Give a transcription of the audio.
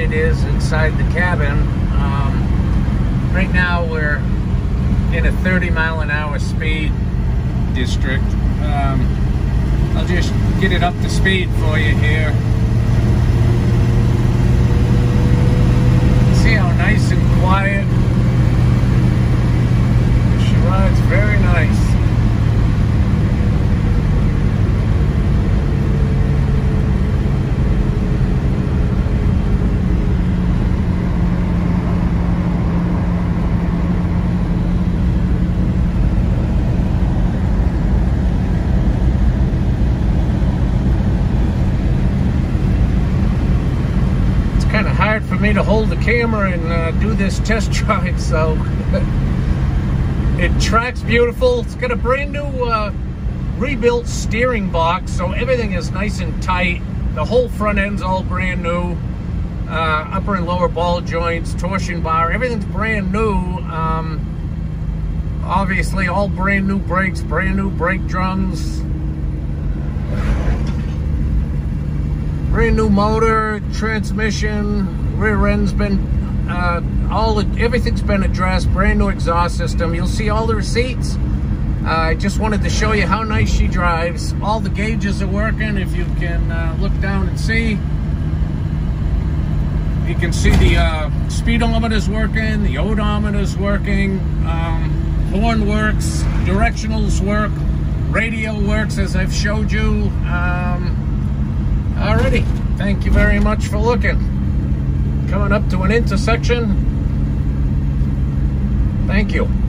it is inside the cabin. Um, right now we're in a 30 mile an hour speed district. Um, I'll just get it up to speed for you here. See how nice and quiet. She rides very nice. It's kind of for me to hold the camera and uh, do this test drive, so it tracks beautiful. It's got a brand new uh, rebuilt steering box, so everything is nice and tight. The whole front end's all brand new. Uh, upper and lower ball joints, torsion bar, everything's brand new. Um, obviously, all brand new brakes, brand new brake drums. Brand new motor, transmission, rear end's been, uh, all everything's been addressed. Brand new exhaust system. You'll see all the receipts. Uh, I just wanted to show you how nice she drives. All the gauges are working. If you can uh, look down and see, you can see the uh, speedometer's working, the odometer's working, um, horn works, directionals work, radio works as I've showed you. Um, thank you very much for looking. Coming up to an intersection. Thank you.